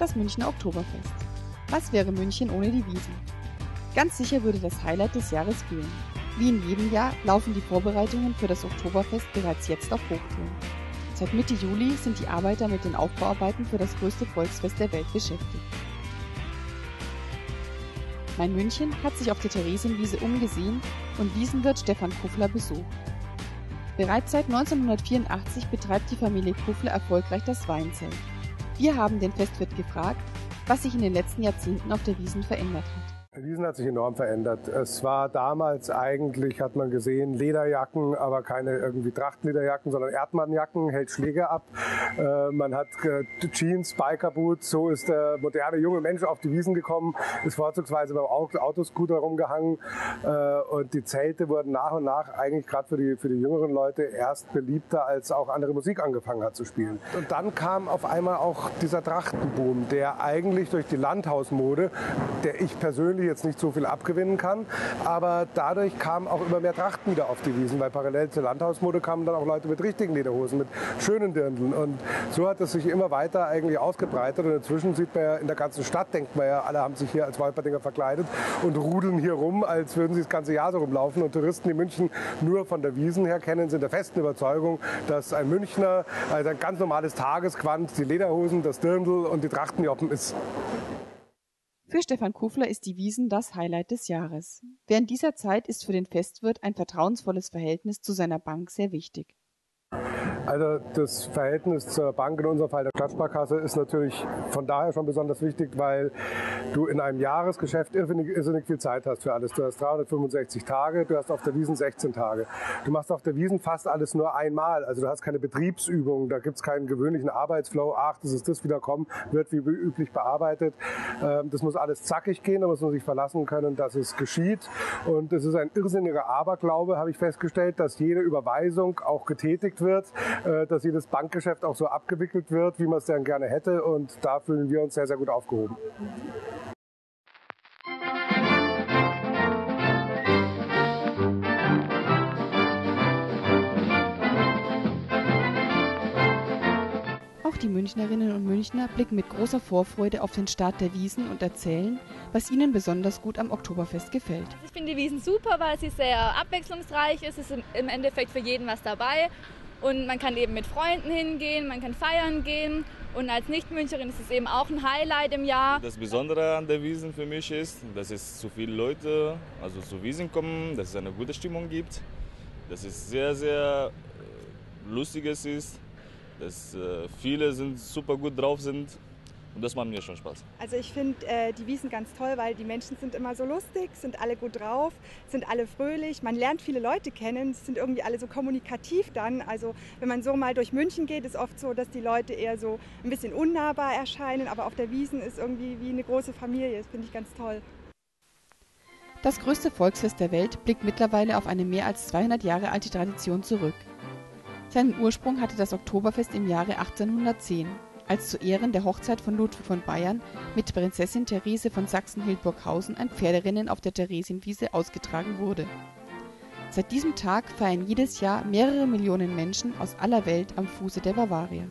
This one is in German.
das Münchner Oktoberfest. Was wäre München ohne die Wiesen? Ganz sicher würde das Highlight des Jahres fehlen. Wie in jedem Jahr laufen die Vorbereitungen für das Oktoberfest bereits jetzt auf Hochtouren. Seit Mitte Juli sind die Arbeiter mit den Aufbauarbeiten für das größte Volksfest der Welt beschäftigt. Mein München hat sich auf der Theresienwiese umgesehen und Wiesenwirt Stefan Kuffler besucht. Bereits seit 1984 betreibt die Familie Kuffler erfolgreich das Weinzelt. Wir haben den Festwirt gefragt, was sich in den letzten Jahrzehnten auf der Wiesen verändert hat. Wiesen hat sich enorm verändert. Es war damals eigentlich, hat man gesehen, Lederjacken, aber keine irgendwie Trachtenlederjacken, sondern Erdmannjacken, hält Schläge ab. Äh, man hat äh, Jeans, Bikerboots. So ist der moderne junge Mensch auf die Wiesen gekommen, ist vorzugsweise beim Autoscooter rumgehangen. Äh, und die Zelte wurden nach und nach eigentlich gerade für die, für die jüngeren Leute erst beliebter, als auch andere Musik angefangen hat zu spielen. Und dann kam auf einmal auch dieser Trachtenboom, der eigentlich durch die Landhausmode, der ich persönlich Spiel jetzt nicht so viel abgewinnen kann. Aber dadurch kamen auch immer mehr Trachten wieder auf die Wiesen, weil parallel zur Landhausmode kamen dann auch Leute mit richtigen Lederhosen, mit schönen Dirndeln. Und so hat es sich immer weiter eigentlich ausgebreitet. Und inzwischen sieht man ja in der ganzen Stadt, denkt man ja, alle haben sich hier als Wolperdinger verkleidet und rudeln hier rum, als würden sie das ganze Jahr so rumlaufen. Und Touristen, die München nur von der Wiesen her kennen, sind der festen Überzeugung, dass ein Münchner also ein ganz normales Tagesquant die Lederhosen, das Dirndl und die Trachtenjoppen ist. Für Stefan Kufler ist die Wiesn das Highlight des Jahres. Während dieser Zeit ist für den Festwirt ein vertrauensvolles Verhältnis zu seiner Bank sehr wichtig. Also das Verhältnis zur Bank, in unserem Fall der Stadtsparkasse, ist natürlich von daher schon besonders wichtig, weil du in einem Jahresgeschäft irrsinnig, irrsinnig viel Zeit hast für alles. Du hast 365 Tage, du hast auf der Wiesen 16 Tage. Du machst auf der Wiesen fast alles nur einmal. Also du hast keine Betriebsübung, da gibt es keinen gewöhnlichen Arbeitsflow. Ach, das ist das wieder kommen, wird wie üblich bearbeitet. Ähm, das muss alles zackig gehen, da muss man sich verlassen können, dass es geschieht. Und es ist ein irrsinniger Aberglaube, habe ich festgestellt, dass jede Überweisung auch getätigt wird. Äh, dass jedes Bankgeschäft auch so abgewickelt wird, wie man es dann gerne hätte. Und da fühlen wir uns sehr, sehr gut aufgehoben. Auch die Münchnerinnen und Münchner blicken mit großer Vorfreude auf den Start der Wiesen und erzählen, was ihnen besonders gut am Oktoberfest gefällt. Ich finde die Wiesen super, weil sie sehr abwechslungsreich ist. Es ist im Endeffekt für jeden was dabei und man kann eben mit Freunden hingehen, man kann feiern gehen. Und als Nicht-Müncherin ist es eben auch ein Highlight im Jahr. Das Besondere an der Wiesen für mich ist, dass es so viele Leute also zu Wiesen kommen, dass es eine gute Stimmung gibt, dass es sehr, sehr äh, lustiges ist, dass äh, viele sind super gut drauf sind und das macht mir schon Spaß. Also ich finde äh, die Wiesen ganz toll, weil die Menschen sind immer so lustig, sind alle gut drauf, sind alle fröhlich. Man lernt viele Leute kennen, sind irgendwie alle so kommunikativ dann. Also wenn man so mal durch München geht, ist oft so, dass die Leute eher so ein bisschen unnahbar erscheinen. Aber auf der Wiesen ist irgendwie wie eine große Familie. Das finde ich ganz toll. Das größte Volksfest der Welt blickt mittlerweile auf eine mehr als 200 Jahre alte Tradition zurück. Seinen Ursprung hatte das Oktoberfest im Jahre 1810 als zu Ehren der Hochzeit von Ludwig von Bayern mit Prinzessin Therese von Sachsen-Hildburghausen ein Pferderennen auf der Theresienwiese ausgetragen wurde. Seit diesem Tag feiern jedes Jahr mehrere Millionen Menschen aus aller Welt am Fuße der Bavaria